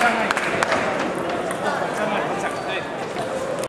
Gracias.